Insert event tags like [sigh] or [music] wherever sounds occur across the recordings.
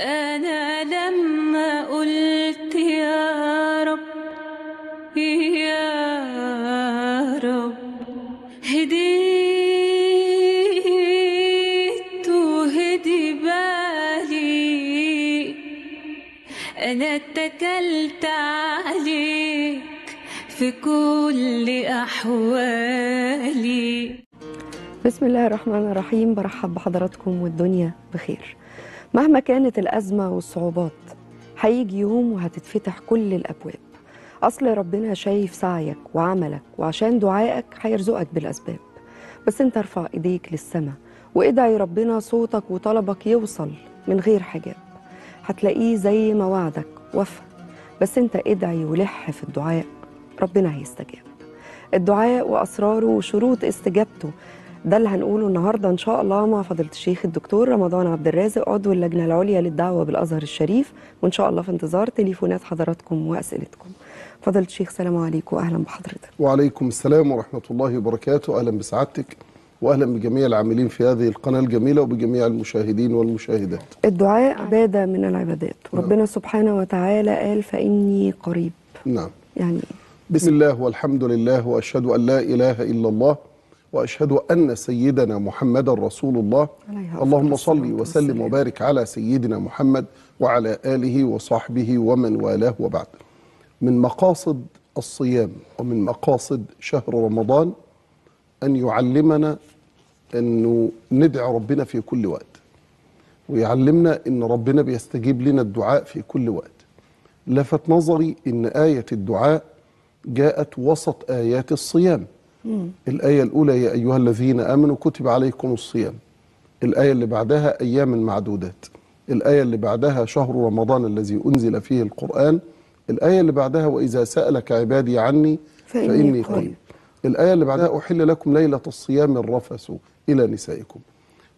أنا لما قلت يا رب يا رب هديت وهدي بالي. أنا اتكلت عليك في كل أحوالي. بسم الله الرحمن الرحيم برحب بحضراتكم والدنيا بخير. مهما كانت الأزمة والصعوبات هيجي يوم وهتتفتح كل الأبواب. أصل ربنا شايف سعيك وعملك وعشان دعائك هيرزقك بالأسباب. بس انت ارفع إيديك للسماء وادعي ربنا صوتك وطلبك يوصل من غير حجاب. هتلاقيه زي ما وعدك وفى. بس انت ادعي ولح في الدعاء ربنا هيستجاب. الدعاء وأسراره وشروط استجابته ده اللي هنقوله النهارده إن شاء الله مع فضيلة الشيخ الدكتور رمضان عبد الرازق عضو اللجنة العليا للدعوة بالأزهر الشريف. وإن شاء الله في انتظار تليفونات حضراتكم وأسئلتكم. فضيلة الشيخ سلام عليكم وأهلا بحضرتك. وعليكم السلام ورحمة الله وبركاته. أهلا بسعادتك وأهلا بجميع العاملين في هذه القناة الجميلة وبجميع المشاهدين والمشاهدات. الدعاء عبادة من العبادات. وربنا سبحانه وتعالى قال فإني قريب. نعم. يعني بسم الله والحمد لله وأشهد أن لا إله إلا الله وأشهد أن سيدنا محمد رسول الله. اللهم صل وسلم. وبارك على سيدنا محمد وعلى آله وصحبه ومن والاه وبعد. من مقاصد الصيام ومن مقاصد شهر رمضان أن يعلمنا أنه ندعي ربنا في كل وقت. ويعلمنا أن ربنا بيستجيب لنا الدعاء في كل وقت. لفت نظري أن آية الدعاء جاءت وسط آيات الصيام. الآية الأولى يا أيها الذين آمنوا كتب عليكم الصيام. الآية اللي بعدها أيام معدودات. الآية اللي بعدها شهر رمضان الذي أنزل فيه القرآن. الآية اللي بعدها وإذا سألك عبادي عني فإني. قريب. الآية اللي بعدها أحل لكم ليلة الصيام الرفث إلى نسائكم.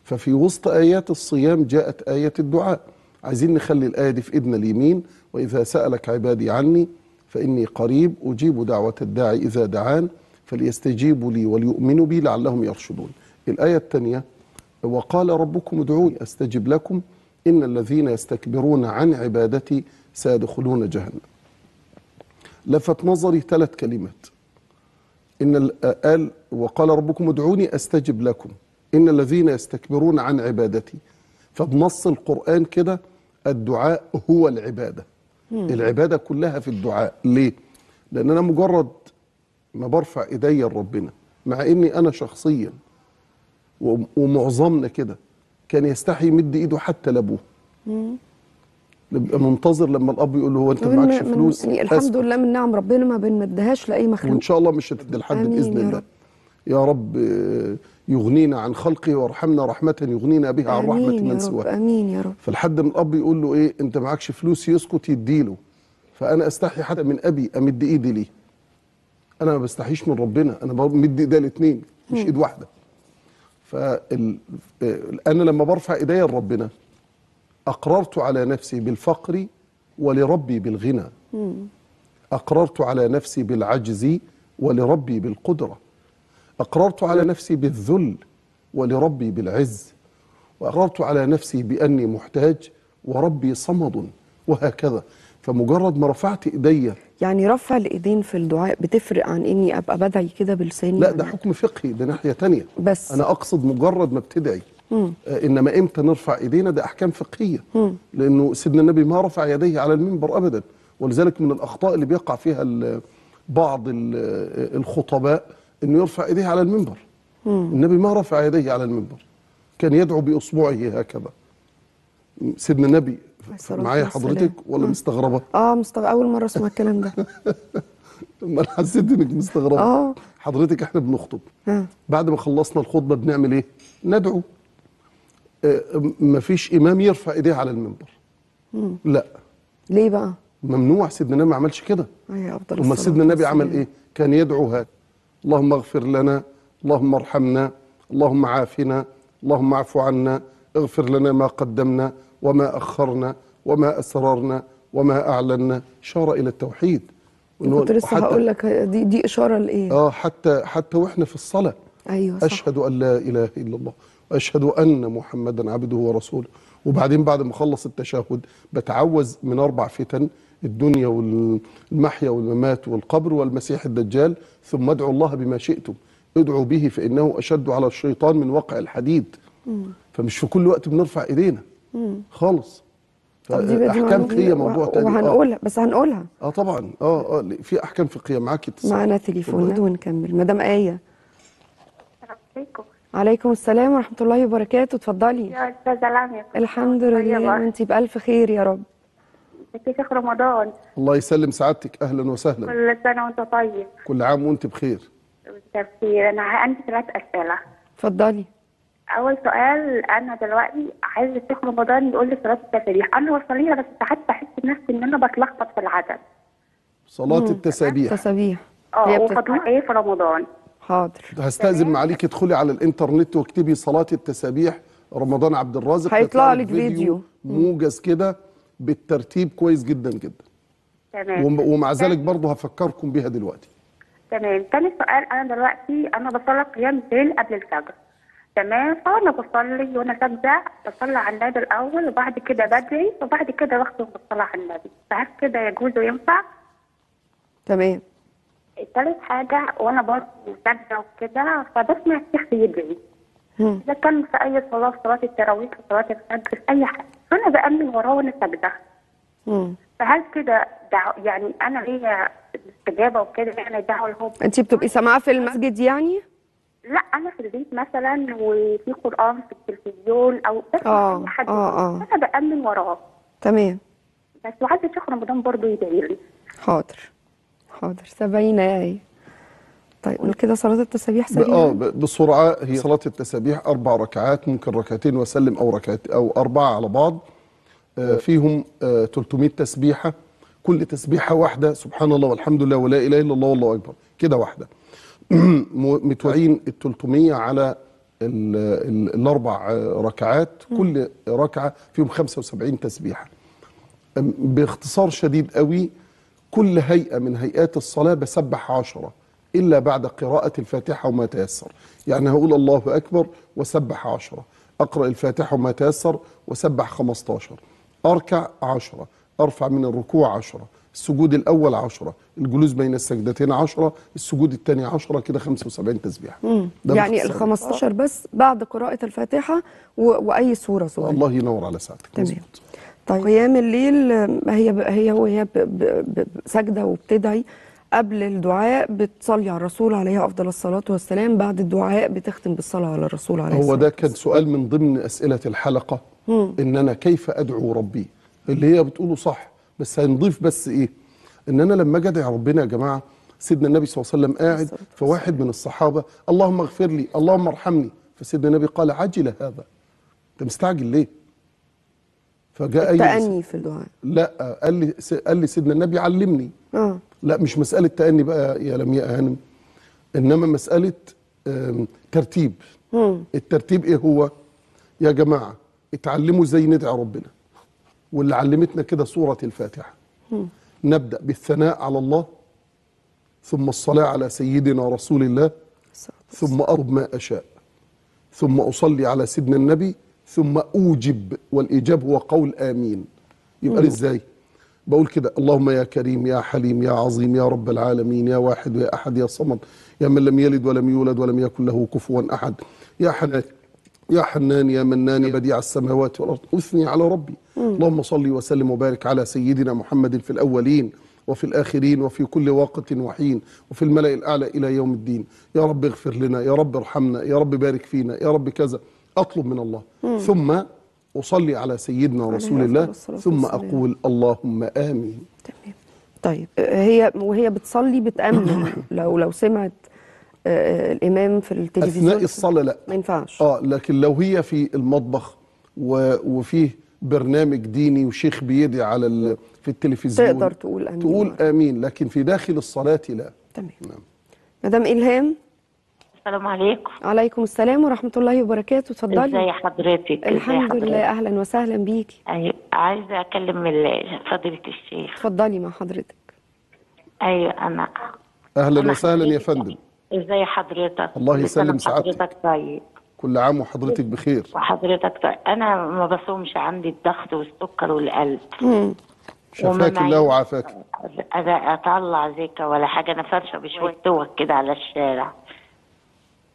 ففي وسط آيات الصيام جاءت آية الدعاء. عايزين نخلي الآية دي في إيدنا اليمين. وإذا سألك عبادي عني فإني قريب أجيب دعوة الداعي إذا دعان. فليستجيبوا لي وليؤمنوا بي لعلهم يرشدون. الآية الثانية وقال ربكم ادعوني أستجب لكم إن الذين يستكبرون عن عبادتي سيدخلون جهنم. لفت نظري ثلاث كلمات. إن ال- قال وقال ربكم ادعوني أستجب لكم إن الذين يستكبرون عن عبادتي. فبنص القرآن كده الدعاء هو العبادة. العبادة كلها في الدعاء. ليه؟ لأن أنا مجرد ما برفع إيدي لربنا مع إني أنا شخصيا ومعظمنا كده كان يستحي يمد إيده حتى لأبوه. يبقى منتظر لما الأب يقول له هو من- معكش من- فلوس يعني الحمد. لله من نعم ربنا ما بنمدهاش لأي مخلوق. وإن شاء الله مش هتدي لحد بإذن يا الله. رب. يا رب آه، يغنينا عن خلقه وارحمنا رحمة يغنينا بها عن رحمة من سواه آمين يا رب. فالحد من الأب يقول له إيه أنت معكش فلوس يسكت يديله. فأنا أستحي حتى من أبي أمد إيدي ليه. أنا ما بستحيش من ربنا أنا بمد ايدي الاثنين مش إيد واحدة. فال... آه، أنا لما برفع ايدي لربنا أقررت على نفسي بالفقر ولربي بالغنى. أقررت على نفسي بالعجز ولربي بالقدرة. أقررت على نفسي بالذل ولربي بالعز. وأقررت على نفسي بأني محتاج وربي صمد وهكذا. فمجرد ما رفعت إيدي. يعني رفع الايدين في الدعاء بتفرق عن اني ابقى بدعي كده بلساني لا يعني؟ ده حكم فقهي ده ناحية تانية. بس. أنا أقصد مجرد ما بتدعي. آه إنما إمتى نرفع إيدينا؟ ده أحكام فقهية. لأنه سيدنا النبي ما رفع يديه على المنبر أبدا. ولذلك من الأخطاء اللي بيقع فيها بعض ال- الخطباء إنه يرفع إيديه على المنبر. النبي ما رفع يديه على المنبر. كان يدعو بإصبعه هكذا. سيدنا النبي معايا. حضرتك ولا مستغربة؟ آه مستغ... أول مرة أسمع الكلام ده. [laughs] ما أنا حسيت إنك مستغربة. آه. حضرتك إحنا بنخطب. ها بعد ما خلصنا الخطبة بنعمل إيه؟ ندعو. آه، مفيش إمام يرفع إيديه على المنبر. لا. ليه بقى؟ ممنوع سيدنا النبي ما عملش كده. اي أفضل أمال سيدنا النبي عمل. إيه؟ كان يدعو هذا اللهم اغفر لنا اللهم ارحمنا اللهم عافنا اللهم اعف عنا اغفر لنا ما قدمنا وما أخرنا وما أسررنا وما أعلنا. إشارة إلى التوحيد. كنت لسه هقول لك دي دي إشارة لإيه؟ آه حتى حتى وإحنا في الصلاة. أيوه صح. أشهد أن لا إله إلا الله. وأشهد أن محمدا عبده ورسوله. وبعدين بعد ما اخلص التشهد بتعوذ من أربع فتن الدنيا والمحيا والممات والقبر والمسيح الدجال ثم ادعوا الله بما شئتم. ادعوا به فإنه أشد على الشيطان من وقع الحديد. فمش في كل وقت بنرفع إيدينا. خالص. احكام فقهيه موضوع تاني. آه. وهنقولها بس هنقولها. آه طبعا. آه آه في أحكام فقهية معاك اتصال معانا تليفون ونكمل. مدام آية. عليكم. عليكم السلام ورحمة الله وبركاته. اتفضلي. يا أستاذة لميا. الحمد لله. وانتي بألف خير يا رب. في شيخ رمضان. الله يسلم سعادتك. أهلا وسهلا. كل سنة وأنت طيب. كل عام وأنت بخير. بالتفكير أنا عندي ثلاث أسئلة. اتفضلي. أول سؤال أنا دلوقتي عايز الشيخ رمضان يقول لي صلاة التسابيح. أنا بصليها بس ساعات بحس نفسي إن أنا بتلخبط في العدد. صلاة التسابيح. تسابيح آه وفضلها إيه في رمضان؟ حاضر. هستأذن معاليك ادخلي على الإنترنت واكتبي صلاة التسابيح رمضان عبد الرازق. هيطلع لك فيديو. موجز كده بالترتيب كويس جدا جدا. تمام. وم- ومع ذلك برضه هفكركم بيها دلوقتي. تمام. تاني سؤال أنا دلوقتي أنا بصلي قيام الليل قبل الفجر. تمام. فأنا بصلي وأنا ساجده بصلي على النبي الأول وبعد كده بدعي وبعد كده بختم بالصلاه على النبي فهل كده يجوز وينفع؟ تمام. تالت حاجة وأنا برضه وكده فبسمع الشيخ بيدعي. إذا كان في أي صلاة في صلاة التراويح في صلاة الفجر في أي حاجة. فأنا بأمن وراه وأنا ساجدة مم. فهل كده دعو يعني أنا ليا استجابة وكده يعني الدعوة اللي هو أنتي بتبقي سامعاه في المسجد يعني؟ لا أنا في البيت مثلا وفي قرآن في التلفزيون أو بسمع آه، أي حد آه، آه. أنا بأمن وراه. تمام. بس وعايزة الشيخ رمضان برضه يدعي لي حاضر حاضر. سبعين يا آية. طيب قول كده صلاة التسابيح ب- آه بسرعة هي صلاة التسابيح أربع ركعات ممكن ركعتين وسلم أو ركعت أو أربعة على بعض. آه، فيهم آه، 300 تسبيحة. كل تسبيحة واحدة سبحان الله والحمد لله ولا إله إلا الله والله أكبر. كده واحدة. متوعين ال 300 على ال ال الأربع آه، ركعات كل ركعة فيهم 75 تسبيحة. أم- باختصار شديد قوي كل هيئة من هيئات الصلاة بسبح عشرة إلا بعد قراءة الفاتحة وما تيسر. يعني هقول الله أكبر وسبح عشرة أقرأ الفاتحة وما تيسر وسبح خمستاشر أركع عشرة أرفع من الركوع عشرة السجود الأول عشرة الجلوس بين السجدتين عشرة السجود الثاني عشرة كده 75 تسبيح ده يعني ال باختصار. 15 بس بعد قراءة الفاتحة و... وأي سورة صغيرة الله ينور على ساعتك. تمام. طيب. قيام الليل هي ب- هي وهي ب- ب- ب- ساجده وبتدعي قبل الدعاء بتصلي على الرسول عليه أفضل الصلاة والسلام بعد الدعاء بتختم بالصلاة على الرسول عليه هو ده كان سؤال من ضمن أسئلة الحلقة. إن أنا كيف أدعو ربي؟ اللي هي بتقوله صح. بس هنضيف بس إيه؟ إن أنا لما أجي أدعي ربنا يا جماعة سيدنا النبي صلى الله عليه وسلم قاعد فواحد من الصحابة اللهم اغفر لي اللهم ارحمني. فسيدنا النبي قال عجل هذا. أنت مستعجل ليه؟ فجاء أي التأني في الدعاء. لا قال لي قال لي سيدنا النبي علمني. آه. لا مش مسألة تأني بقى يا لمياء هانم. إنما مسألة آم، ترتيب. الترتيب إيه هو؟ يا جماعة اتعلموا إزاي ندعي ربنا. واللي علمتنا كده سورة الفاتحة. نبدأ بالثناء على الله ثم الصلاة على سيدنا رسول الله ثم أرب ما أشاء ثم أصلي على سيدنا النبي ثم أوجب والإيجاب هو قول آمين. يبقى إزاي؟ بقول كده اللهم يا كريم يا حليم يا عظيم يا رب العالمين يا واحد يا أحد يا صمد يا من لم يلد ولم يولد ولم يكن له كفوا أحد يا حنان يا حنان يا منان يا بديع السماوات والأرض أثني على ربي. اللهم صل وسلم وبارك على سيدنا محمد في الأولين وفي الآخرين وفي كل وقت وحين وفي الملأ الأعلى إلى يوم الدين. يا رب اغفر لنا يا رب ارحمنا يا رب بارك فينا يا رب كذا. أطلب من الله. ثم أصلي على سيدنا رسول الله. ثم. أقول اللهم آمين. تمام. طيب آه، هي وهي بتصلي بتأمن. [coughs] لو لو سمعت الإمام في التلفزيون. أثناء الصلاة لا. ما ينفعش. آه لكن لو هي في المطبخ. وفيه برنامج ديني وشيخ بيدعي على ال... في التلفزيون. تقدر تقول آمين. تقول. آمين لكن في داخل الصلاة لا. تمام. نعم. مدام إلهام. السلام عليكم. عليكم السلام ورحمة الله وبركاته. اتفضلي. ازي حضرتك؟ الحمد حضرتك؟ لله أهلا وسهلا بيكي. أيوة. عايزة أكلم ال- فضيلة الشيخ. اتفضلي مع حضرتك. أيوه أنا أهلا أنا وسهلا يا فندم. ازي حضرتك؟ الله كل يسلم سعادتك. حضرتك طيب. كل عام وحضرتك بخير. وحضرتك ط- أنا ما بصومش عندي الضغط والسكر والقلب. شفاك الله وعافاك. أطلع زيكا ولا حاجة. أنا فرشة بشوية توك كده على الشارع.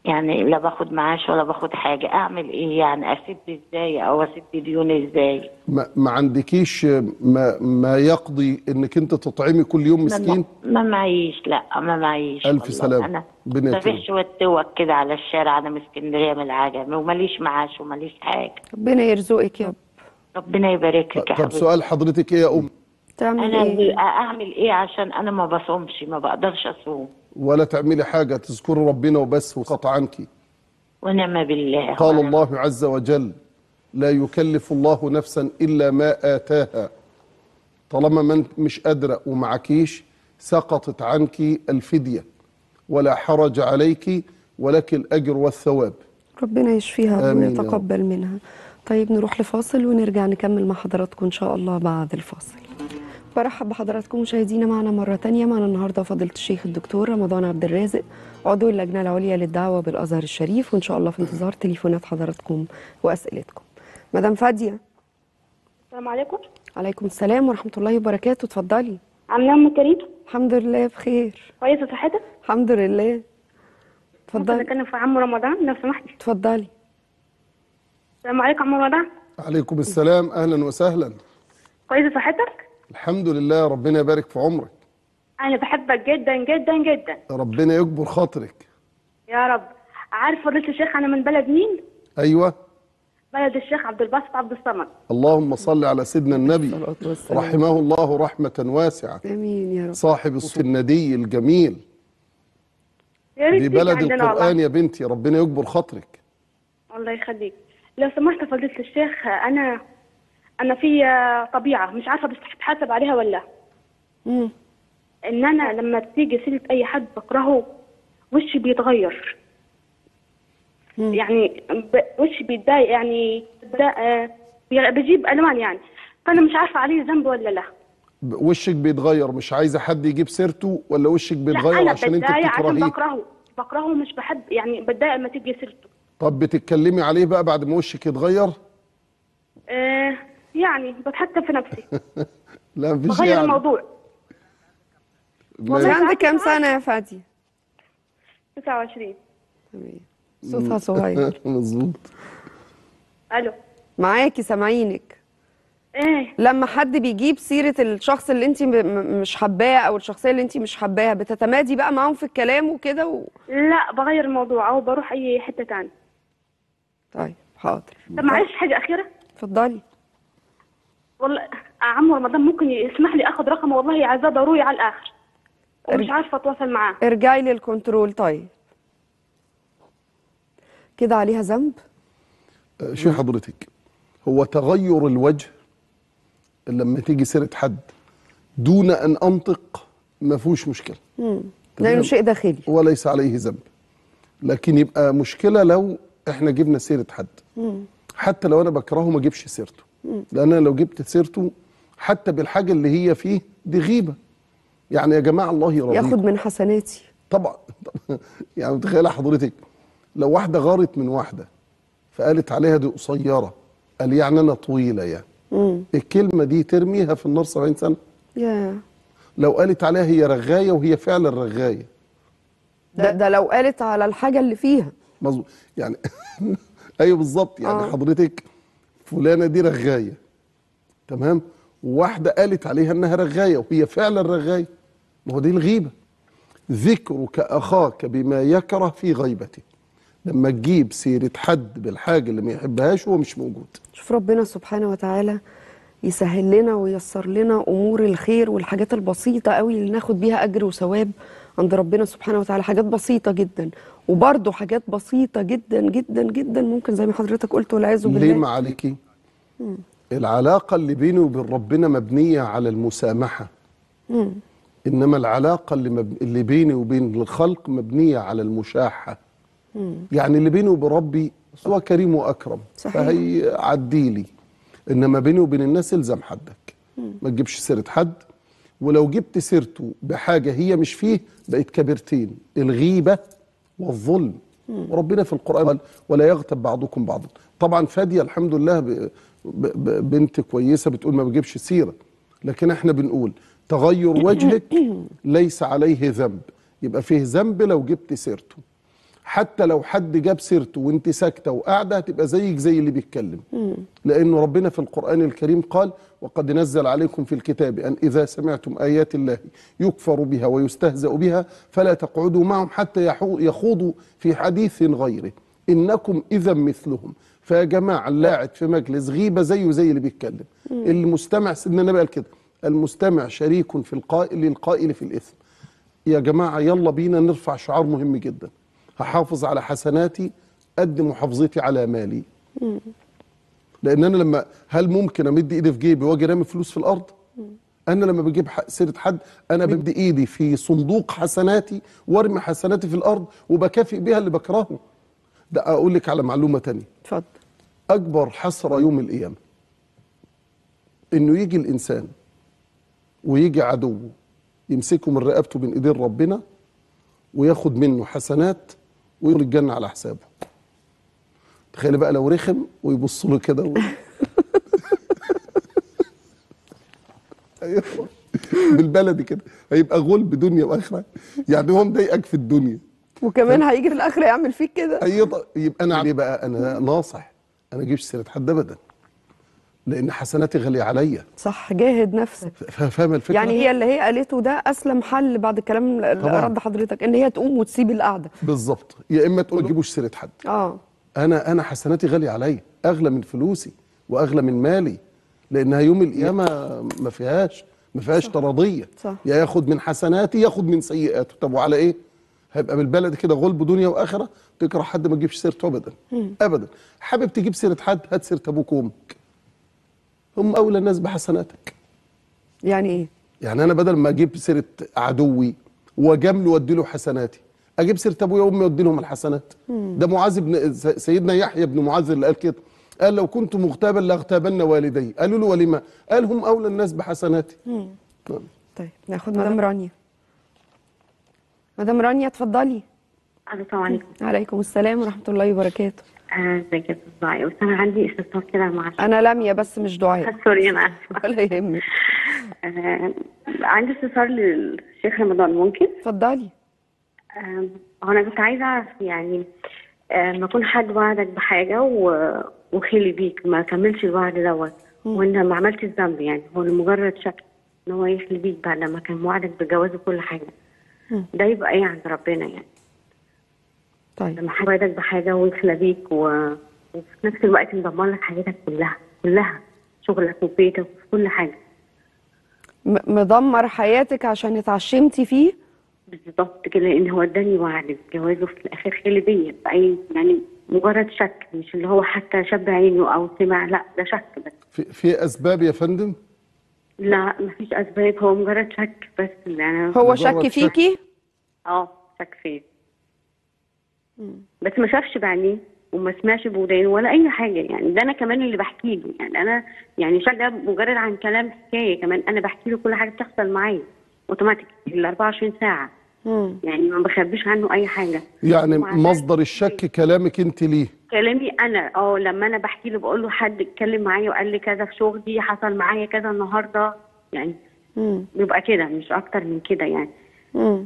يعني لا باخد معاش ولا باخد حاجة. أعمل إيه يعني؟ أسد إزاي أو أسد ديوني إزاي؟ ما, ما عندكيش ما, ما يقضي إنك أنت تطعمي كل يوم مسكين؟ ما, ما معيش. لا ما معيش ألف والله. سلامة. أنا ربنا ببيع يكرمك. شوية توك كده على الشارع أنا من اسكندرية من العجم وماليش معاش وماليش حاجة. ربنا يرزقك يا رب. ربنا يبارك لك يا طب حبيبي سؤال حضرتك إيه يا أم؟ تعمل أنا إيه؟ أعمل إيه عشان أنا ما بصومش ما بقدرش أصوم. ولا تعملي حاجة تذكري ربنا وبس وقطع عنك. ونعم بالله. قال الله عز وجل لا يكلف الله نفسا إلا ما آتاها. طالما ما أنت مش قادرة ومعكيش سقطت عنك الفدية ولا حرج عليك ولك الأجر والثواب. ربنا يشفيها ويتقبل منها. طيب نروح لفاصل ونرجع نكمل مع حضراتكم إن شاء الله بعد الفاصل. برحب بحضراتكم مشاهدينا معنا مرة تانية. معنا النهاردة فضيلة الشيخ الدكتور رمضان عبد الرازق عضو اللجنة العليا للدعوة بالأزهر الشريف وإن شاء الله في انتظار تليفونات حضراتكم وأسئلتكم. مدام فادية. السلام عليكم. عليكم السلام ورحمة الله وبركاته. اتفضلي. عامله ام كريم. الحمد لله بخير. كويسه صحتك الحمد لله. اتفضلي. نتكلم في عم رمضان لو سمحتي. اتفضلي. السلام عليكم عم رمضان. عليكم السلام أهلا وسهلا. كويسه صحتك الحمد لله ربنا يبارك في عمرك. أنا بحبك جدا جدا جدا. ربنا يكبر خاطرك. يا رب. عارف فضيلة الشيخ أنا من بلد مين؟ أيوه. بلد الشيخ عبد الباسط عبد الصمد. اللهم صل على سيدنا النبي. الصلاة والسلام. رحمه الله رحمة واسعة. آمين يا رب. صاحب الندي الجميل. يا ريت دي بلد القرآن. يا بنتي ربنا يكبر خاطرك. الله يخليك. لو سمحت فضيلة الشيخ أنا أنا في طبيعة مش عارفة بس بتحاسب عليها ولا لا. مم. إن أنا لما تيجي سيرة أي حد بكرهه وشي بيتغير. يعني ب... وشي بيتضايق يعني ده آه، بجيب ألوان يعني. فأنا مش عارفة عليه ذنب ولا لا. وشك بيتغير. مش عايزة حد يجيب سيرته ولا وشك بيتغير عشان أنت بتضايق عشان بتكرهيه؟ بكرهه. بكرهه مش بحب يعني بتضايق لما تيجي سيرته. طب بتتكلمي عليه بقى بعد ما وشك يتغير؟ آه يعني بتحكم في نفسي. [laughs] لا مفيش بغير يعني. الموضوع. ماشي. عندك كام سنة يا فادية؟ 29 تمام. صوتها صغير. [laughs] مظبوط. ألو. معاكي سامعينك. إيه. لما حد بيجيب سيرة الشخص اللي انت مش حباه أو الشخصية اللي انت مش حباها بتتمادي بقى معاهم في الكلام وكده و... لا بغير الموضوع. أو بروح أي حتة تاني طيب حاضر. طب معلش حاجة أخيرة؟ اتفضلي. والله عم رمضان ممكن يسمح لي أخذ رقمه والله عايزاه ضروري على الآخر. ومش عارفة أتواصل معاه. ارجعي للكنترول طيب. كده عليها ذنب؟ آه، شو حضرتك هو تغير الوجه لما تيجي سيرة حد دون أن أنطق ما فيهوش مشكلة. لأنه شيء داخلي. وليس عليه ذنب. لكن يبقى مشكلة لو إحنا جبنا سيرة حد. حتى لو أنا بكرهه ما اجيبش سيرته. لأن أنا لو جبت سيرته حتى بالحاجة اللي هي فيه دي غيبة. يعني يا جماعة الله يرضيكم ياخد من حسناتي. طبعا. [laughs] يعني متخيله حضرتك لو واحدة غارت من واحدة فقالت عليها دي قصيرة قال يعني أنا طويلة يعني الكلمة دي ترميها في النار 70 سنة. يا. لو قالت عليها هي رغاية وهي فعلا رغايه ده, ده لو قالت على الحاجة اللي فيها. مظبوط. يعني [laughs] أيوه بالظبط. يعني. آه. حضرتك فلانة دي رغاية. تمام؟ وواحدة قالت عليها إنها رغاية وهي فعلا رغاية. ما هو دي الغيبة. ذكرك أخاك بما يكره في غيبته لما تجيب سيرة حد بالحاجة اللي ما يحبهاش وهو مش موجود. شوف ربنا سبحانه وتعالى يسهل لنا وييسر لنا أمور الخير والحاجات البسيطة قوي اللي ناخد بيها أجر وثواب عند ربنا سبحانه وتعالى. حاجات بسيطة جدا. وبرضه حاجات بسيطة جدا جدا جدا ممكن زي ما حضرتك قلت والعياذ ليه بالله. ما عليكي؟ العلاقة اللي بيني وبين ربنا مبنية على المسامحة. إنما العلاقة اللي, مب... اللي بيني وبين الخلق مبنية على المشاحة. يعني اللي بيني وبين ربي هو كريم وأكرم. صحيح. فهيعدي لي. إنما بيني وبين الناس إلزم حدك. ما تجيبش سيرة حد. ولو جبت سيرته بحاجة هي مش فيه بقت كبيرتين الغيبة والظلم. وربنا في القرآن قال ولا يغتب بعضكم بعضا. طبعا فادية الحمد لله ب... ب... ب... بنت كويسة بتقول ما بجيبش سيرة لكن إحنا بنقول تغير وجهك [coughs] ليس عليه ذنب. يبقى فيه ذنب لو جبت سيرته. حتى لو حد جاب سيرته وانت ساكتة وقاعدة هتبقى زيك زي اللي بيتكلم. لأنه ربنا في القرآن الكريم قال وقد نزل عليكم في الكتاب أن إذا سمعتم آيات الله يكفر بها ويستهزأ بها فلا تقعدوا معهم حتى يخوضوا في حديث غيره. إنكم إذا مثلهم. فيا جماعة اللي قاعد في مجلس غيبة زيه زي اللي بيتكلم. المستمع سيدنا النبي قال كده المستمع شريك في القائل للقائل في الإثم. يا جماعة يلا بينا نرفع شعار مهم جدا. هحافظ على حسناتي قد محافظتي على مالي. لأن أنا لما هل ممكن أمد إيدي في جيبي وأجي رامي فلوس في الأرض؟ أنا لما بجيب سيرة حد أنا بمد إيدي في صندوق حسناتي وأرمي حسناتي في الأرض وبكافئ بيها اللي بكرهه. ده أقول لك على معلومة تانية. اتفضل. أكبر حسرة يوم القيامة إنه يجي الإنسان ويجي عدوه يمسكه من رقبته من إيدين ربنا وياخد منه حسنات ويدخل الجنة على حسابه. تخيل بقى لو رخم ويبص له كده و... [laughs] بالبلدي كده. هيبقى غلب دنيا وأخرة. يعني هو مضايقك في الدنيا. وكمان هيجي في الآخر يعمل فيك كده. يبقى أنا عليه بقى. أنا ناصح. أنا اجيبش سيرة حد ابدا. لأن حسناتي غالية عليا. صح جاهد نفسك. ف- فاهمه الفكرة؟ يعني هي اللي هي قالته ده أسلم حل بعد الكلام اللي. رد حضرتك إن هي تقوم وتسيب القعدة. بالظبط. يا إما تقول ما تجيبوش سيرة حد. آه. أنا أنا حسناتي غالية عليا أغلى من فلوسي وأغلى من مالي لأنها يوم القيامة ما فيهاش ما فيهاش تراضية. يا ياخد من حسناتي ياخد من سيئاته. طب وعلى إيه؟ هيبقى بالبلد كده غلب دنيا وآخرة تكره حد ما تجيبش سيرته ابدا. ابدا. حابب تجيب سيرة حد؟ هات سيرة أبوك وأمك. هم أولى الناس بحسناتك. يعني إيه؟ يعني أنا بدل ما أجيب سيرة عدوي واجامله وأدي له حسناتي أجيب سيرة أبويا وأمي وأدي لهم الحسنات. ده معاذ بن سيدنا يحيى بن معاذ اللي قال كده. قال لو كنت مغتابا لاغتابن والدي. قالوا له ولما؟ قال هم أولى الناس بحسناتي. طيب ناخد مدام رانيا. مدام رانيا اتفضلي. السلام عليكم. عليكم السلام ورحمة الله وبركاته. آه، ازيك يا بس أنا عندي استفسار كده مع أنا لاميه بس مش دعاء. [laughs] سوري أنا [laughs] آسفة. ولا يهمك. آه، عندي استفسار للشيخ رمضان. ممكن؟ اتفضلي. آه، هو أنا كنت عايزة أعرف يعني آه، لما يكون حد وعدك بحاجة و... وخلي بيك ما كملش الوعد دوت وأنت ما عملتش الذنب يعني هو لمجرد شك إن هو يخلي بيك بعد ما كان موعدك بجواز وكل حاجة. ده يبقى إيه عند ربنا يعني؟ طيب. لما حد وعدك بحاجة ويخلى بيك و... وفي نفس الوقت مدمر لك حاجاتك كلها كلها. شغلك وبيتك وفي كل حاجة. مدمر حياتك عشان اتعشمتي فيه؟ بالظبط كده لأن هو اداني وعد بجوازه في الآخر خلي بيا باي يعني مجرد شك مش اللي هو حتى شب عينه أو سمع لأ ده شك بس. في, في أسباب يا فندم؟ لا مفيش أسباب هو مجرد شك بس. يعني هو مجرد شك شك. فيكي؟ آه شك فيه بس ما شافش بعينيه وما سمعش بودانه ولا أي حاجة. يعني ده أنا كمان اللي بحكي له. يعني أنا يعني شك ده مجرد عن كلام حكاية كمان. أنا بحكي له كل حاجة بتحصل معايا. أوتوماتيك ال 24 ساعة. مم. يعني ما بخبيش عنه أي حاجة. يعني مصدر الشك كلامك أنت ليه؟ كلامي أنا. آه لما أنا بحكي له بقول له حد اتكلم معايا وقال لي كذا في شغلي حصل معايا كذا النهارده. يعني مم. بيبقى كده مش أكتر من كده يعني. مم.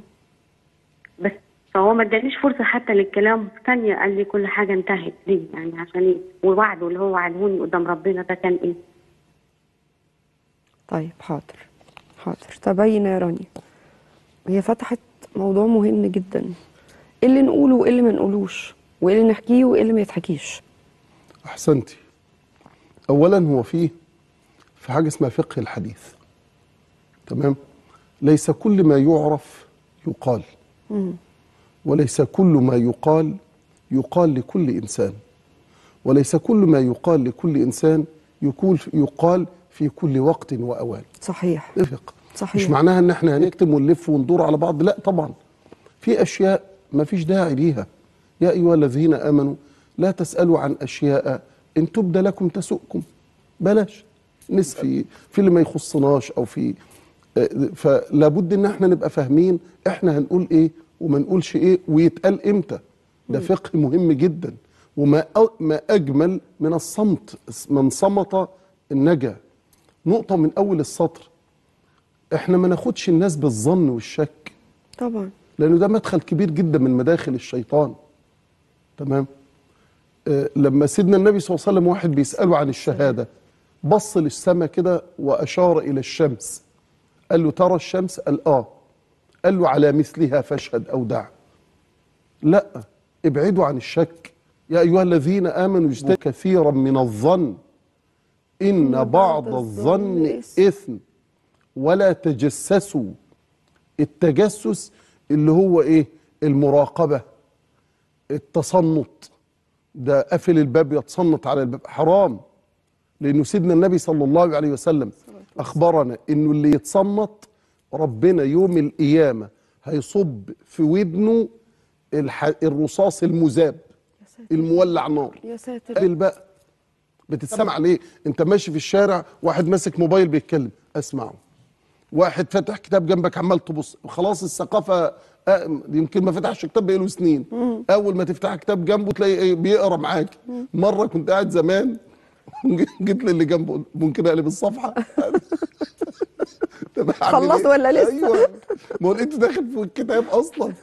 بس فهو ما ادانيش فرصة حتى للكلام ثانية قال لي كل حاجة انتهت ليه؟ يعني عشان إيه؟ ووعده اللي هو وعدهوني قدام ربنا ده كان إيه؟ طيب حاضر حاضر. تبين يا رانيا هي فتحت موضوع مهم جدا. إيه اللي نقوله وإيه اللي ما نقولوش؟ وإيه اللي نحكيه وإيه اللي ما يتحكيش أحسنتي. اولا هو فيه في حاجة اسمها فقه الحديث. تمام؟ ليس كل ما يعرف يقال. وليس كل ما يقال يقال لكل إنسان. وليس كل ما يقال لكل إنسان يقول يقال في كل وقت وأوان. صحيح. اتفق. صحيح. مش معناها إن إحنا هنكتم ونلف وندور على بعض؟ لا طبعا. في أشياء ما فيش داعي ليها. يا أيها الذين آمنوا لا تسألوا عن أشياء إن تبد لكم تسؤكم. بلاش. نسفي في اللي ما يخصناش أو في آه، فلا بد إن إحنا نبقى فاهمين إحنا هنقول إيه وما نقولش إيه ويتقال إمتى؟ ده فقه مهم جدا. وما ما أجمل من الصمت من صمت النجا. نقطة من أول السطر. إحنا ما ناخدش الناس بالظن والشك. طبعا. لأنه ده مدخل كبير جدا من مداخل الشيطان. تمام؟ آه لما سيدنا النبي صلى الله عليه وسلم واحد بيسأله عن الشهادة بص للسماء كده وأشار إلى الشمس. قال له ترى الشمس؟ قال آه. قال له على مثلها فاشهد أو دع. لا ابعدوا عن الشك. يا أيها الذين آمنوا اجتنبوا كثيرا من الظن. إن بعض الظن إثم. ولا تجسسوا التجسس اللي هو إيه؟ المراقبة. التصنت ده قافل الباب يتصنت على الباب. حرام. لأنه سيدنا النبي صلى الله عليه وسلم أخبرنا إنه اللي يتصنت ربنا يوم القيامة هيصب في ودنه الح... الرصاص المذاب المولع نار. يا ساتر. قابل بقى. بتتسمع ليه؟ انت ماشي في الشارع واحد ماسك موبايل بيتكلم. اسمعه. واحد فاتح كتاب جنبك عمال تبص. خلاص الثقافة يمكن ما فتحش كتاب بقاله سنين. أول ما تفتح كتاب جنبه تلاقي إيه؟ بيقرأ معاك. مرة كنت قاعد زمان [laughs] جيت للي جنبه ممكن أقلب الصفحة؟ [laughs] طب أعمل خلص إيه؟ ولا لسه؟ أيوه. ما هو انت داخل في الكتاب أصلا.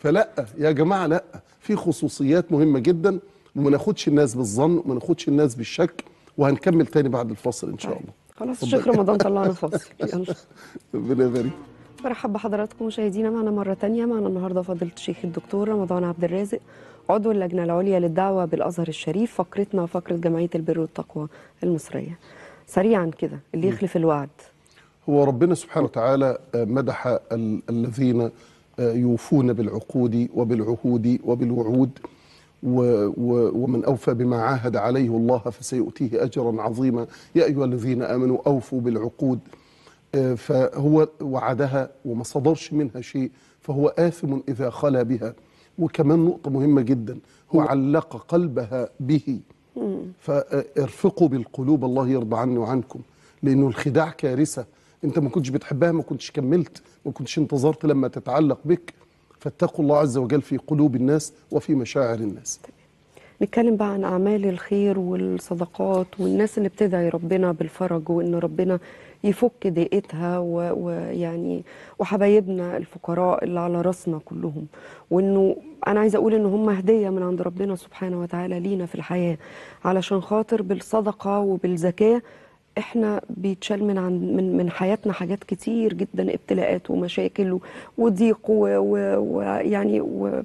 فلأ يا جماعة لأ في خصوصيات مهمة جدا وما ناخدش الناس بالظن وما ناخدش الناس بالشك وهنكمل تاني بعد الفاصل إن شاء الله. خلاص. الشيخ رمضان طلعنا فاصل. يلا. [laughs] ربنا يبارك. مرحبا بحضراتكم مشاهدينا معنا مرة تانية. معنا النهاردة فضيلة الشيخ الدكتور رمضان عبد الرازق عضو اللجنة العليا للدعوة بالأزهر الشريف فقرتنا فقرة جمعية البر والتقوى المصرية. سريعا كده اللي يخلف الوعد. هو ربنا سبحانه وتعالى آه، مدح ال- الذين آه، يوفون بالعقود وبالعهود وبالوعود ومن أوفى بما عاهد عليه الله فسيؤتيه أجرا عظيما. يا أيها الذين آمنوا أوفوا بالعقود. آه، فهو وعدها وما صدرش منها شيء فهو آثم إذا خلا بها. وكمان نقطة مهمة جدا هو علق قلبها به. فارفقوا بالقلوب الله يرضى عني وعنكم لأنه الخداع كارثة. انت ما كنتش بتحبها ما كنتش كملت ما كنتش انتظرت لما تتعلق بك. فاتقوا الله عز وجل في قلوب الناس وفي مشاعر الناس. نتكلم بقى عن أعمال الخير والصدقات والناس اللي بتدعي ربنا بالفرج وإن ربنا يفك ضيقتها ويعني وحبايبنا الفقراء اللي على راسنا كلهم. وإنه أنا عايزة أقول إن هم هدية من عند ربنا سبحانه وتعالى لينا في الحياة علشان خاطر بالصدقة وبالزكاة إحنا بيتشال من عن من من حياتنا حاجات كتير جدا ابتلاءات ومشاكل وضيق ويعني و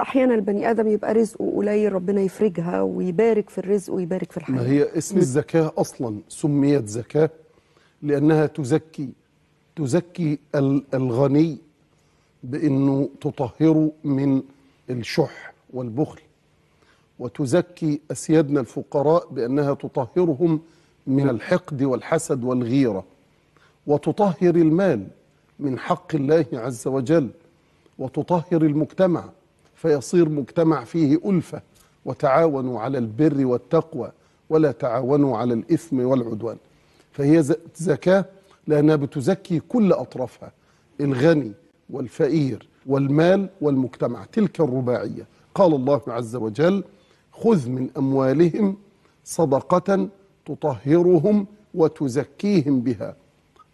أحيانا البني آدم يبقى رزقه قليل ربنا يفرجها ويبارك في الرزق ويبارك في الحياة. ما هي اسم الزكاة أصلا سميت زكاة لأنها تزكي تزكي ال- الغني بأنه تطهره من الشح والبخل وتزكي أسيادنا الفقراء بأنها تطهرهم من الحقد والحسد والغيرة وتطهر المال من حق الله عز وجل وتطهر المجتمع فيصير مجتمع فيه ألفة وتعاونوا على البر والتقوى ولا تعاونوا على الإثم والعدوان. فهي زكاة لأنها بتزكي كل أطرافها الغني والفقير والمال والمجتمع. تلك الرباعية. قال الله عز وجل خذ من أموالهم صدقة تطهرهم وتزكيهم بها.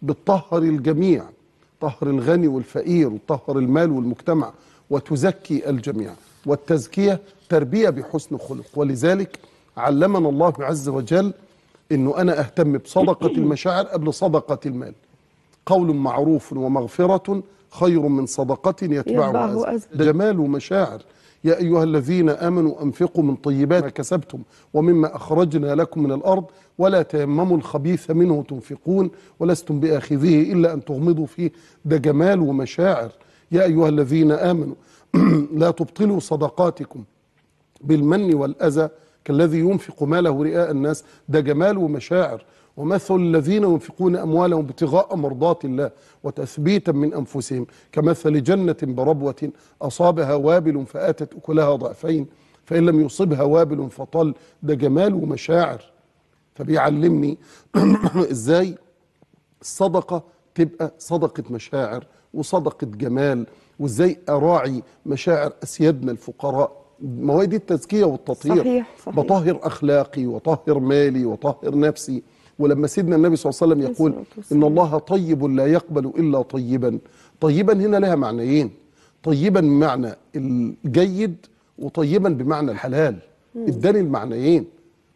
بتطهر الجميع طهر الغني والفقير وطهر المال والمجتمع وتزكي الجميع. والتزكية تربية بحسن خلق ولذلك علمنا الله عز وجل إنه أنا أهتم بصدقة المشاعر قبل صدقة المال. قول معروف ومغفرة خير من صدقة يتبعها يتبعه أذى. ده جمال ومشاعر يا أيها الذين آمنوا أنفقوا من طيبات ما كسبتم ومما أخرجنا لكم من الأرض ولا تيمموا الخبيث منه تنفقون ولستم بآخذيه إلا أن تغمضوا فيه ده جمال ومشاعر. يا أيها الذين آمنوا [clears throat] لا تبطلوا صدقاتكم بالمن والأذى كالذي ينفق ماله رئاء الناس ده جمال ومشاعر. ومثل الذين ينفقون أموالهم ابتغاء مرضات الله وتثبيتا من أنفسهم كمثل جنة بربوة أصابها وابل فآتت أكلها ضعفين فإن لم يصبها وابل فطل ده جمال ومشاعر. فبيعلمني [clears throat] إزاي الصدقة تبقى صدقة مشاعر وصدقة جمال وإزاي أراعي مشاعر أسيادنا الفقراء؟ مواد التزكية والتطهير. صحيح، صحيح. بطهر أخلاقي وطهر مالي وطهر نفسي. ولما سيدنا النبي صلى الله عليه وسلم يقول. إن الله طيب لا يقبل إلا طيبا. طيبا هنا لها معنيين. طيبا بمعنى الجيد وطيبا بمعنى الحلال. اداني المعنيين.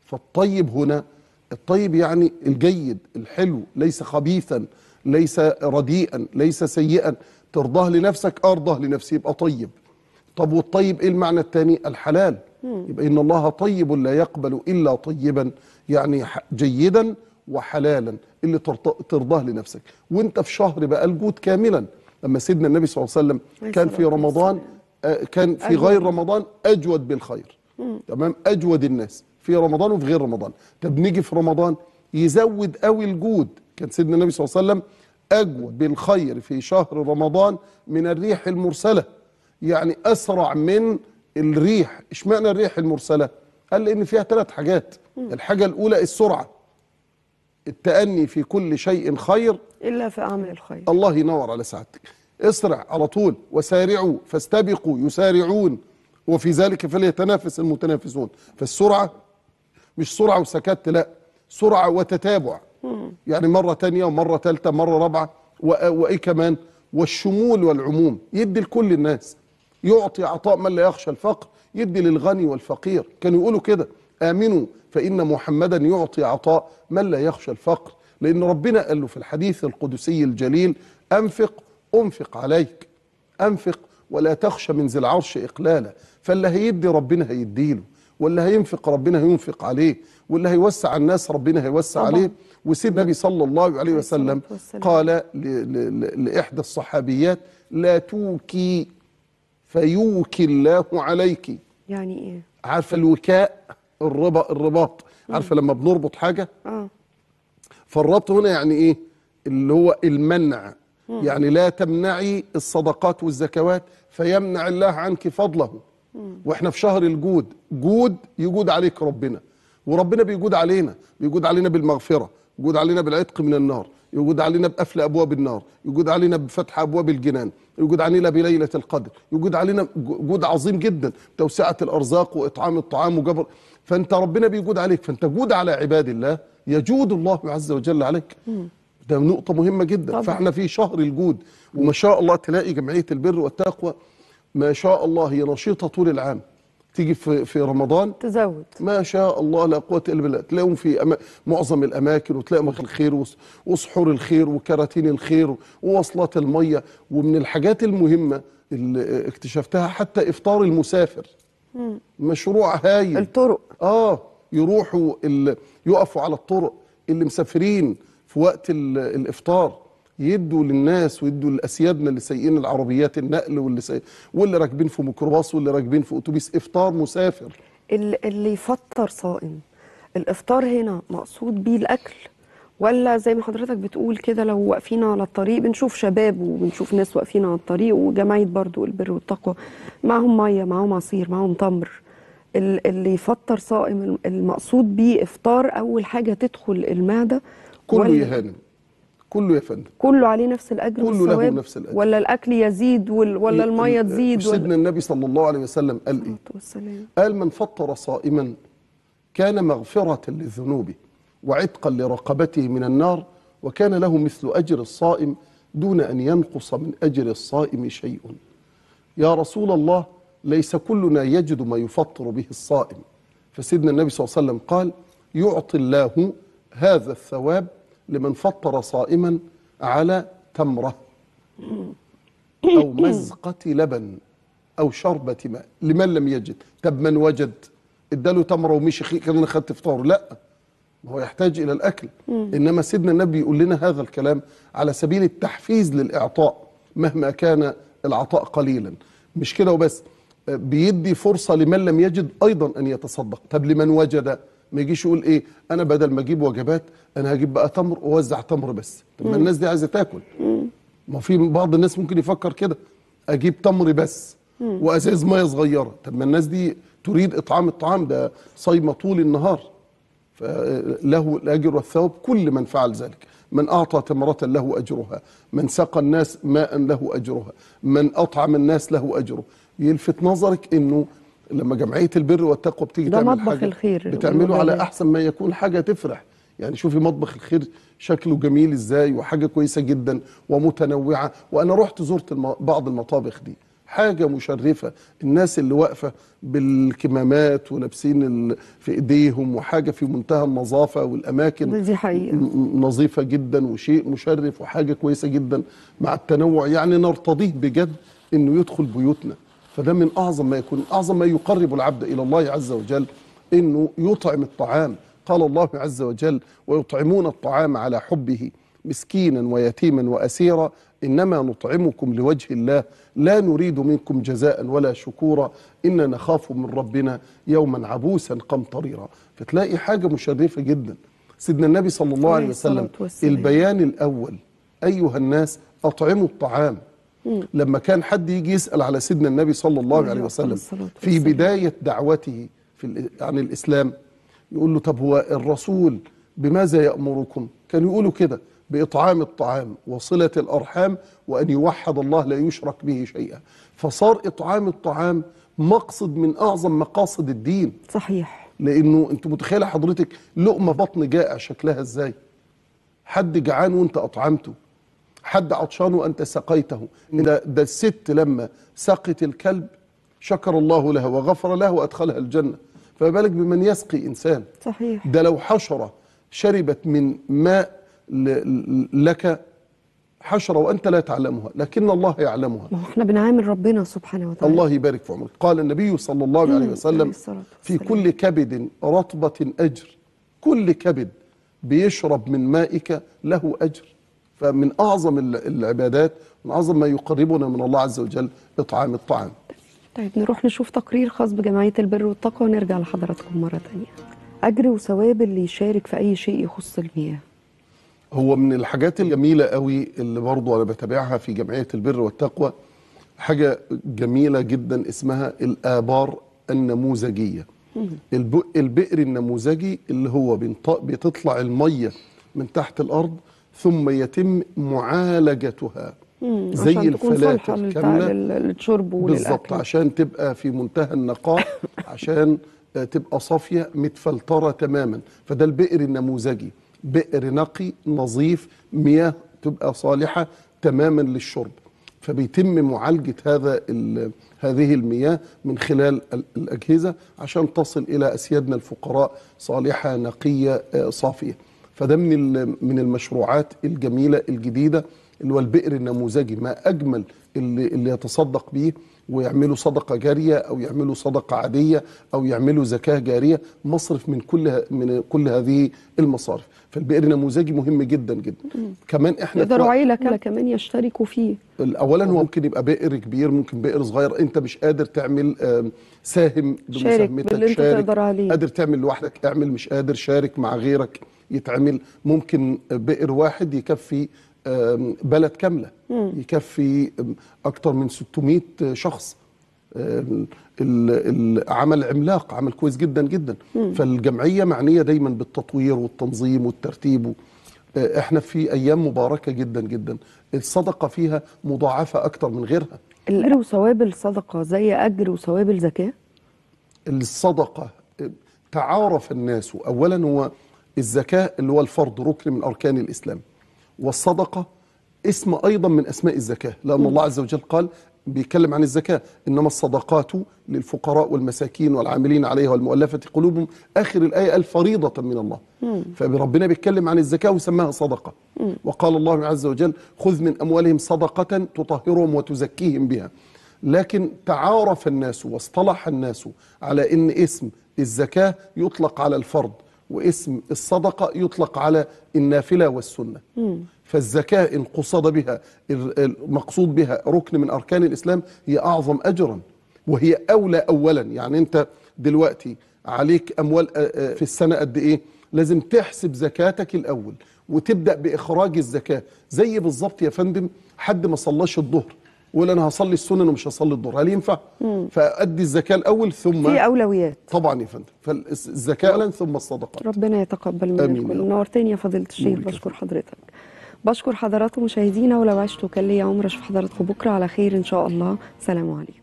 فالطيب هنا الطيب يعني الجيد الحلو ليس خبيثا ليس رديئا ليس سيئا. ترضاه لنفسك أرضاه لنفسي يبقى طيب. طب والطيب إيه المعنى الثاني الحلال. يبقى إن الله طيب لا يقبل إلا طيبا. يعني جيدا وحلالا اللي ترضاه لنفسك. وانت في شهر بقى الجود كاملا. لما سيدنا النبي صلى الله عليه وسلم عليه كان في رمضان آه، كان في. غير رمضان أجود بالخير. تمام؟ أجود الناس. في رمضان وفي غير رمضان. طب نيجي في رمضان يزود قوي الجود. كان سيدنا النبي صلى الله عليه وسلم أجود بالخير في شهر رمضان من الريح المرسلة. يعني أسرع من الريح. اشمعنى الريح المرسلة؟ قال لأن فيها ثلاث حاجات. الحاجة الأولى السرعة. التأني في كل شيء خير إلا في أعمال الخير. الله ينور على سعادتك. اسرع على طول وسارعوا فاستبقوا يسارعون. وفي ذلك فليتنافس المتنافسون. فالسرعة مش سرعة وسكت لا سرعة وتتابع. يعني مرة تانية ومرة تالتة مرة رابعة وإيه كمان؟ والشمول والعموم. يدي لكل الناس. يعطي عطاء من لا يخشى الفقر. يدي للغني والفقير. كانوا يقولوا كده. آمنوا. فإن محمدا يعطي عطاء من لا يخشى الفقر. لأن ربنا قال له في الحديث القدسي الجليل أنفق أنفق عليك. أنفق ولا تخشى من ذي العرش إقلالا. فاللي هيدي ربنا هيديله واللي هينفق ربنا هينفق عليه واللي هيوسع الناس ربنا هيوسع طبعا. عليه. وسيدنا النبي صلى الله عليه وسلم. قال ل- ل- ل- لإحدى الصحابيات لا توكي فيوكي الله عليك. يعني إيه؟ عارفة الوكاء؟ الربا الرباط. عارفة لما بنربط حاجة؟ آه. فالربط هنا يعني إيه؟ اللي هو المنع. يعني لا تمنعي الصدقات والزكوات فيمنع الله عنك فضله. وإحنا في شهر الجود جود يجود عليك ربنا. وربنا بيجود علينا بيجود علينا بالمغفرة يجود علينا بالعتق من النار. يجود علينا بقفل أبواب النار يجود علينا بفتح أبواب الجنان يجود علينا بليلة القدر يجود علينا جود عظيم جدا توسعة الأرزاق وإطعام الطعام وجبر فأنت ربنا بيجود عليك فأنت جود على عباد الله يجود الله عز وجل عليك. ده نقطة مهمة جدا. طبعا. فإحنا في شهر الجود وما شاء الله تلاقي جمعية البر والتقوى ما شاء الله هي نشيطة طول العام. تيجي في في رمضان؟ تزود. ما شاء الله لا قوة إلا بالله. تلاقيهم في أما معظم الأماكن وتلاقي مخ الخير وس- وسحور الخير وكراتين الخير ووصلات المية ومن الحاجات المهمة اللي اكتشفتها حتى إفطار المسافر. مشروع هايل. الطرق. آه يروحوا ال... يقفوا على الطرق اللي مسافرين في وقت ال... الإفطار. يدوا للناس ويدوا لأسيادنا اللي سايقين العربيات النقل واللي سايق... واللي راكبين في ميكروباص واللي راكبين في أتوبيس. إفطار مسافر. ال- اللي يفطر صائم. الإفطار هنا مقصود بيه الأكل. ولا زي ما حضرتك بتقول كده لو واقفين على الطريق بنشوف شباب وبنشوف ناس واقفين على الطريق وجمعيه برضو البر والتقوى. معاهم مية معاهم عصير معاهم تمر. ال- اللي يفطر صائم الم- المقصود بيه إفطار أول حاجة تدخل المعدة. كله ولا- يا هانم كله يا فندم. كله عليه نفس الأجر كله له نفس الأجر. ولا الأكل يزيد وال- ولا المية تزيد سيدنا النبي صلى الله عليه وسلم قال إيه؟ والسلام. قال من فطر صائما كان مغفرة لذنوبه وعتقا لرقبته من النار وكان له مثل أجر الصائم دون أن ينقص من أجر الصائم شيء. يا رسول الله ليس كلنا يجد ما يفطر به الصائم. فسيدنا النبي صلى الله عليه وسلم قال يعطي الله هذا الثواب لمن فطر صائما على تمرة أو [coughs] مزقة لبن أو شربة ماء. لمن لم يجد؟ طب من وجد؟ اداله تمرة ومشي خي- كان خدت فطاره. لا هو يحتاج إلى الأكل. إنما سيدنا النبي يقول لنا هذا الكلام على سبيل التحفيز للإعطاء مهما كان العطاء قليلا. مش كده وبس. آه، بيدي فرصة لمن لم يجد أيضا أن يتصدق. طب لمن وجد؟ ما يجيش يقول إيه أنا بدل ما أجيب وجبات أنا هجيب بقى تمر وأوزع تمر بس. طب ما الناس دي عايزة تاكل. ما في بعض الناس ممكن يفكر كده أجيب تمر بس وأزاز مية صغيرة. طب ما الناس دي تريد إطعام الطعام ده صايمة طول النهار. فله الأجر والثواب كل من فعل ذلك. من أعطى تمرة له أجرها. من سقى الناس ماء له أجرها. من أطعم الناس له أجره. يلفت نظرك إنه لما جمعية البر والتقوى بتيجي ده تعمل مطبخ حاجة الخير. بتعمله على. أحسن ما يكون حاجة تفرح. يعني شوفي مطبخ الخير شكله جميل إزاي وحاجة كويسة جدا ومتنوعة. وأنا رحت زرت الم... بعض المطابخ دي. حاجة مشرفة. الناس اللي واقفة بالكمامات ولابسين ال... في إيديهم وحاجة في منتهى النظافة والأماكن دي حقيقة. م- نظيفة جدا وشيء مشرف وحاجة كويسة جدا مع التنوع. يعني نرتضيه بجد إنه يدخل بيوتنا. فده من أعظم ما يكون أعظم ما يقرب العبد إلى الله عز وجل إنه يطعم الطعام. قال الله عز وجل ويطعمون الطعام على حبه مسكينا ويتيما وأسيرا. إنما نطعمكم لوجه الله لا نريد منكم جزاء ولا شكورا. أنا نخاف من ربنا يوما عبوسا قمطريرا. فتلاقي حاجة مشرفة جدا. سيدنا النبي صلى الله عليه وسلم. البيان الأول أيها الناس أطعموا الطعام. لما كان حد يجي يسأل على سيدنا النبي صلى الله عليه وسلم في. بداية دعوته في عن الإسلام يقول له طب هو الرسول بماذا يأمركم؟ كانوا يقولوا كده بإطعام الطعام وصلة الأرحام وأن يوحد الله لا يشرك به شيئا. فصار إطعام الطعام مقصد من أعظم مقاصد الدين. صحيح. لأنه أنت متخيله حضرتك لقمة بطن جائع شكلها إزاي؟ حد جعان وأنت أطعمته. حد عطشان وانت سقيته ده, ده الست لما سقت الكلب شكر الله لها وغفر لها وأدخلها الجنة. فما بالك بمن يسقي إنسان؟ صحيح. ده لو حشرة شربت من ماء لك حشرة وأنت لا تعلمها لكن الله يعلمها. ما إحنا بنعامل ربنا سبحانه وتعالى. الله يبارك في عمرك. قال النبي صلى الله عليه وسلم في. كل كبد رطبة أجر. كل كبد بيشرب من مائك له أجر. فمن أعظم ال- العبادات من أعظم ما يقربنا من الله عز وجل إطعام الطعام. طيب نروح نشوف تقرير خاص بجمعية البر والتقوى ونرجع لحضراتكم مرة تانية. أجر وثواب اللي يشارك في أي شيء يخص المياه. هو من الحاجات الجميلة قوي اللي برضو أنا بتابعها في جمعية البر والتقوى حاجة جميلة جدا اسمها الآبار النموذجية. الب- البئر النموذجي اللي هو بتطلع المية من تحت الأرض ثم يتم معالجتها. زي صالحة الفلاتر لل- للشرب بالظبط عشان تبقى في منتهى النقاء [laughs] عشان آه، تبقى صافية متفلترة تماما. فده البئر النموذجي. بئر نقي نظيف مياه تبقى صالحة تماما للشرب. فبيتم معالجة هذا هذه المياه من خلال ال- الأجهزة عشان تصل إلى أسيادنا الفقراء صالحة نقية آه، صافية. فده من من المشروعات الجميلة الجديدة اللي هو البئر النموذجي. ما أجمل اللي اللي يتصدق بيه ويعملوا صدقة جارية أو يعملوا صدقة عادية أو يعملوا زكاة جارية مصرف من كل من كل هذه المصارف. فالبئر النموذجي مهم جدا جدا. كمان إحنا يقدروا عيلة كمان يشتركوا فيه. اولا هو ممكن يبقى بئر كبير ممكن بئر صغير. أنت مش قادر تعمل ساهم شارك بمساهمتك شارك. عليه. قادر تعمل لوحدك اعمل مش قادر شارك مع غيرك. يتعمل ممكن بئر واحد يكفي بلد كاملة. يكفي أكتر من 600 شخص. العمل عملاق عمل كويس جدا جدا. فالجمعية معنية دايما بالتطوير والتنظيم والترتيب آه، إحنا في أيام مباركة جدا جدا. الصدقة فيها مضاعفة أكتر من غيرها. الأجر وثواب الصدقة زي أجر وثواب الزكاة؟ الصدقة آه، تعارف الناس. اولا هو الزكاة اللي هو الفرض ركن من أركان الإسلام. والصدقة اسم أيضا من أسماء الزكاة لأن الله عز وجل قال بيتكلم عن الزكاة إنما الصدقات للفقراء والمساكين والعاملين عليها والمؤلفة قلوبهم آخر الآية قال فريضه من الله. فربنا بيتكلم عن الزكاة وسماها صدقة. وقال الله عز وجل خذ من أموالهم صدقة تطهرهم وتزكيهم بها. لكن تعارف الناس واصطلح الناس على إن اسم الزكاة يطلق على الفرض. واسم الصدقة يطلق على النافلة والسنة. فالزكاة إن قصد بها ال- المقصود بها ركن من أركان الإسلام هي أعظم اجرا وهي أولى اولا. يعني أنت دلوقتي عليك أموال آه، آه، في السنة قد إيه؟ لازم تحسب زكاتك الأول وتبدأ بإخراج الزكاة. زي بالظبط يا فندم حد ما صلاش الظهر. ويقول أنا هصلي السنن ومش هصلي الظهر. هل ينفع؟ فأدي الزكاة الأول ثم في أولويات. طبعا يا فندم. فالزكاه اولا ثم الصدقات ربنا يتقبل منكم رب. نورتني يا فضيلة الشيخ بشكر حضرتك. بشكر حضراتكم مشاهدينا ولو عشتوا كان لي عمر أشوف حضراتكم بكرة على خير إن شاء الله. سلام عليكم.